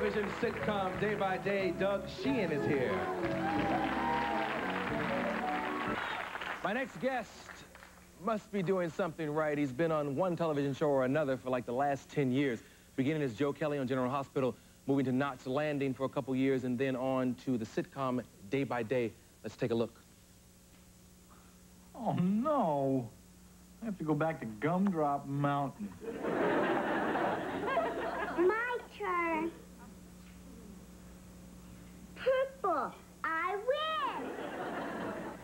television sitcom Day by Day, Doug Sheehan is here. My next guest must be doing something right. He's been on one television show or another for like the last 10 years, beginning as Joe Kelly on General Hospital, moving to Knots Landing for a couple years, and then on to the sitcom Day by Day. Let's take a look. Oh, no. I have to go back to Gumdrop Mountain. My turn. Purple. I win.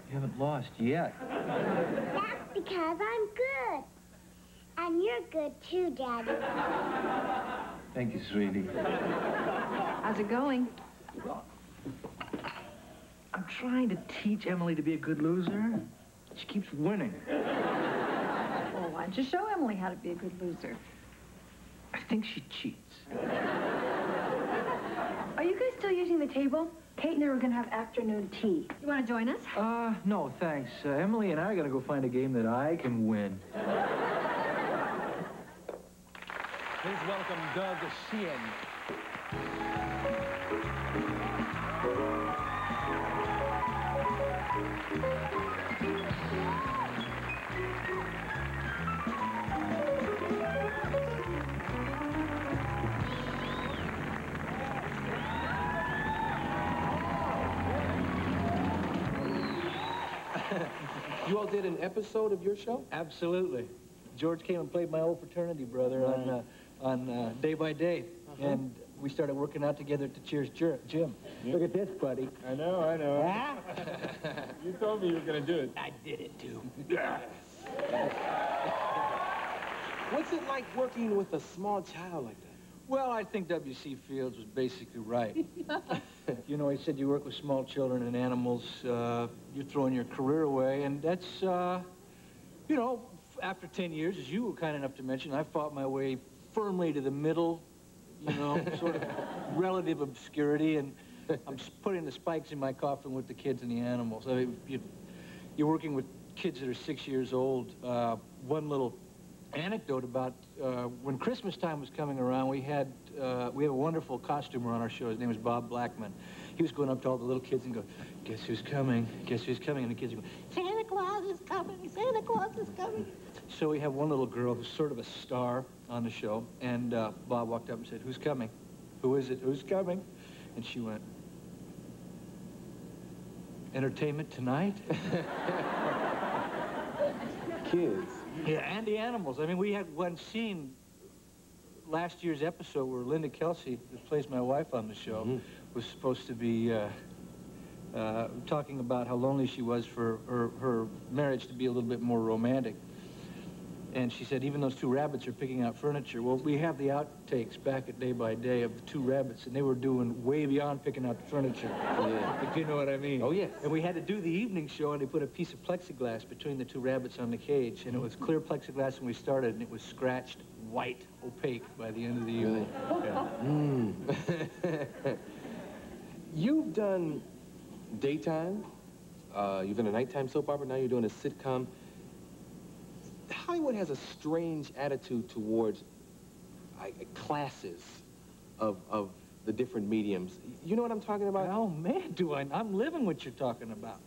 You haven't lost yet. That's because I'm good. And you're good too, Daddy. Thank you, sweetie. How's it going? Well, I'm trying to teach Emily to be a good loser. She keeps winning. Well, why don't you show Emily how to be a good loser? I think she cheats. Are you guys still using the table? Kate and I are going to have afternoon tea. You want to join us? Uh, no, thanks. Uh, Emily and I are gonna go find a game that I can win. Please welcome Doug Sheehan. You all did an episode of your show? Absolutely. George came and played my old fraternity brother on uh, on uh, Day by Day, and we started working out together at the Cheers gym. Look at this, buddy. I know, I know. you told me you were going to do it. I did it too. What's it like working with a small child like that? Well, I think W.C. Fields was basically right. you know, he said you work with small children and animals, uh, you're throwing your career away, and that's, uh, you know, after 10 years, as you were kind enough to mention, I fought my way firmly to the middle, you know, sort of relative obscurity, and I'm putting the spikes in my coffin with the kids and the animals. I mean, you, you're working with kids that are six years old. Uh, one little anecdote about uh, when Christmas time was coming around, we had uh, we have a wonderful costumer on our show. His name is Bob Blackman. He was going up to all the little kids and go, "Guess who's coming? Guess who's coming?" And the kids go, "Santa Claus is coming! Santa Claus is coming!" So we have one little girl who's sort of a star on the show, and uh, Bob walked up and said, "Who's coming? Who is it? Who's coming?" And she went, "Entertainment tonight." Kids. Yeah, and the animals. I mean, we had one scene last year's episode where Linda Kelsey, who plays my wife on the show, was supposed to be uh, uh, talking about how lonely she was for her, her marriage to be a little bit more romantic. And she said, even those two rabbits are picking out furniture. Well, we have the outtakes back at Day by Day of the two rabbits, and they were doing way beyond picking out the furniture. Yeah. If you know what I mean. Oh, yes. And we had to do the evening show, and they put a piece of plexiglass between the two rabbits on the cage, and it was clear plexiglass when we started, and it was scratched white, opaque by the end of the evening. Yeah. You've done daytime, uh, you've done a nighttime soap opera, now you're doing a sitcom. Hollywood has a strange attitude towards classes of, of the different mediums. You know what I'm talking about? Oh, man, do I. I'm living what you're talking about.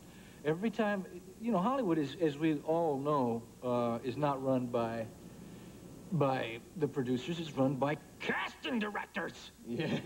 Every time, you know, Hollywood is, as we all know, uh, is not run by, by the producers. It's run by casting directors. Yeah.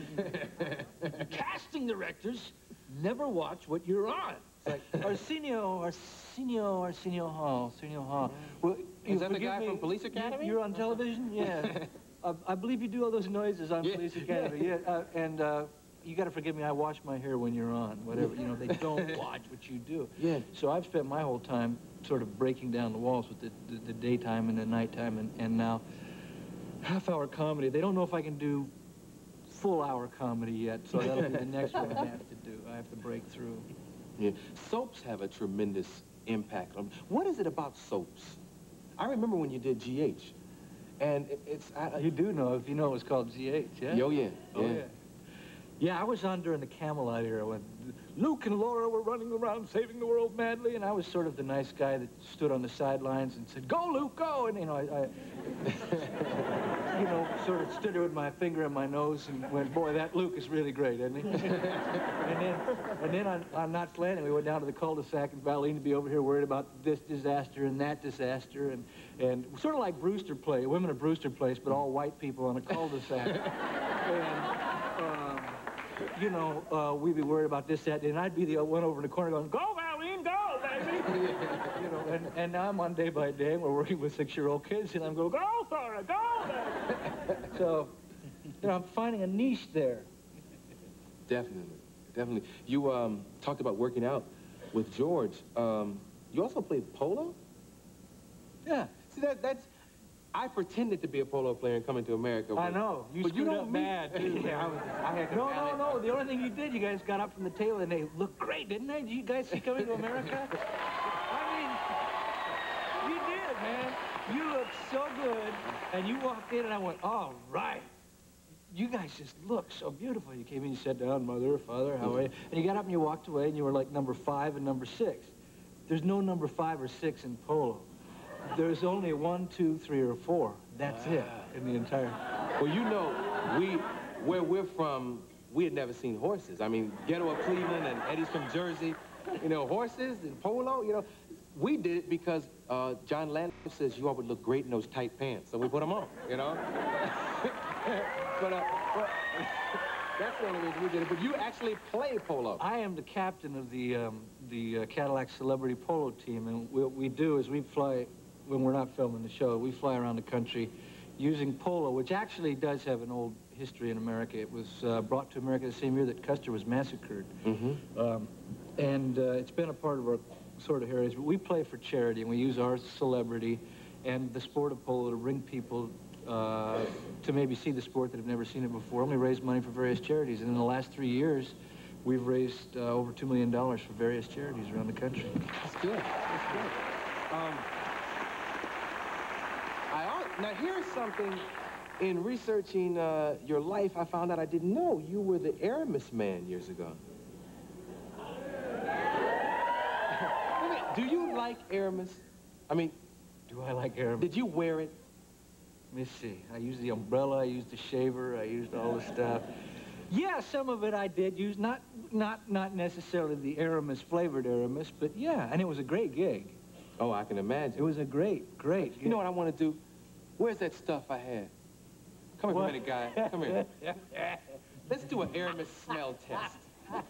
casting directors never watch what you're on. Like, Arsenio, Arsenio, Arsenio Hall, Arsenio Hall. Well, Is that the guy me, from Police Academy? You're on television? Yeah. uh, I believe you do all those noises on Yeah. Police Academy. Yeah. Uh, and uh, you got to forgive me, I wash my hair when you're on, whatever. You know, they don't watch what you do. Yeah. So I've spent my whole time sort of breaking down the walls with the, the, the daytime and the nighttime, and, and now half-hour comedy. They don't know if I can do full-hour comedy yet, so that'll be the next one I have to do. I have to break through. Yeah. Soaps have a tremendous impact on. What is it about soaps? I remember when you did GH, and it, it's. I, You do know, if you know, it's called GH, yeah? Yo, yeah. Oh, yeah. Yeah, I was on during the Camelot era when Luke and Laura were running around saving the world madly, and I was sort of the nice guy that stood on the sidelines and said, "Go, Luke, go!" And you know, I, I you know, sort of stood there with my finger on my nose and went, boy, that Luke is really great, isn't he? and then, and then on, on Knots Landing, we went down to the cul-de-sac in Ballina to be over here worried about this disaster and that disaster, and, and sort of like Brewster Place, Women of Brewster Place, but all white people on a cul-de-sac. and, um, you know, uh, we'd be worried about this, that, and I'd be the one over in the corner going, go, Valene, go, baby! you know, and, and now I'm on day by day, and we're working with six-year-old kids, and I'm going, go, Thora, go! Baby." so, you know, I'm finding a niche there. Definitely, definitely. You um, talked about working out with George. Um, you also played polo? Yeah. See, that, that's... I pretended to be a polo player and coming to America. I know. You but you don't up meet- bad, too. yeah, I, was, I had to No, no, no. The only thing you did, you guys got up from the table and they looked great, didn't they? Did you guys see coming to America? I mean, you did, man. You looked so good. And you walked in and I went, all right. You guys just look so beautiful. You came in, you sat down, mother, father, how are you? And you got up and you walked away and you were like number five and number six. There's no number five or six in polo. There's only one, two, three, or four. That's it in the entire... Well, you know, we, where we're from, we had never seen horses. I mean, Ghetto of Cleveland and Eddie's from Jersey, you know, horses and polo, you know. We did it because uh, John Landis says you all would look great in those tight pants, so we put them on, you know. but, uh, but that's the only reason we did it. But you actually play polo. I am the captain of the um, the uh, Cadillac Celebrity Polo Team, and what we do is we fly, when we're not filming the show, we fly around the country using polo, which actually does have an old history in America. It was uh, brought to America the same year that Custer was massacred. Mm-hmm. Um, and uh, it's been a part of our sort of heritage. But we play for charity, and we use our celebrity and the sport of polo to bring people uh, to maybe see the sport that have never seen it before. And we raise money for various charities. And in the last three years, we've raised uh, over $2 million for various charities around the country. That's good. That's good. Um, I now here's something. In researching uh, your life, I found out I didn't know you were the Aramis man years ago. Wait a minute, Do you like Aramis? I mean, Do I like Aramis? did you wear it? Let me see. I used the umbrella, I used the shaver, I used all the stuff. Yeah, some of it I did use, not not not necessarily the Aramis flavored Aramis, but yeah, and it was a great gig. Oh, I can imagine. It was a great, great. You know what I want to do? Where's that stuff I had? Come here for a minute, guy. Come here. Let's do an Aramis smell test.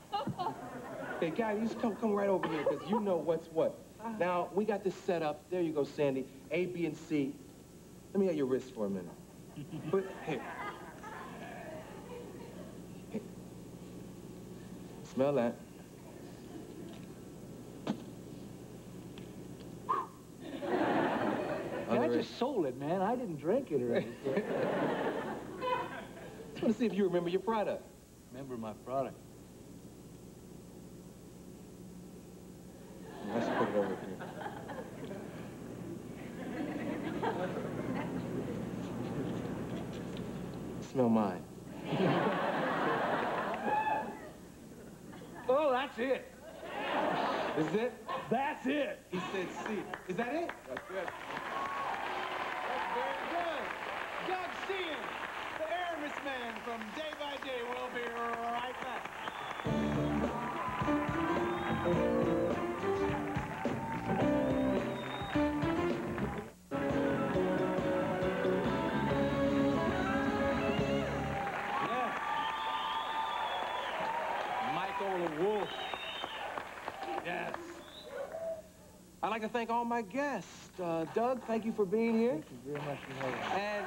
Hey, guy, you just come, come right over here, because you know what's what. Now, we got this set up. There you go, Sandy. A, B, and C. Let me have your wrist for a minute. Put, here. Here. Smell that. I just sold it, man. I didn't drink it or anything. Just want to see if you remember your product. Remember my product. It over here. Smell mine. Oh, that's it. Is it? That's it. He said C. Is that it? That's good. That's very good. Doug Sheehan, the Aramis man from Day by Day. We'll be right back. To thank all my guests. Uh, Doug, thank you for being here. Thank you very much for having me. And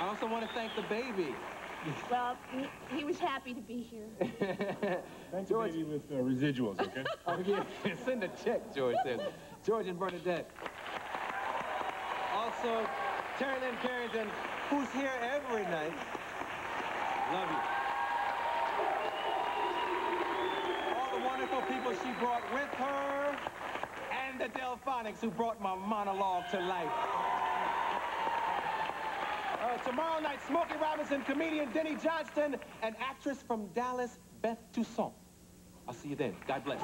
I also want to thank the baby. Well, he, he was happy to be here. Thanks, baby, with uh, residuals, okay? Oh, yeah. Send a check, George says. George and Bernadette. Also, Terri Lyne Carrington, who's here every night. Love you. All the wonderful people she brought with her, the Delfonics who brought my monologue to life. Uh, tomorrow night, Smokey Robinson, comedian Denny Johnston, and actress from Dallas, Beth Toussaint. I'll see you then. God bless.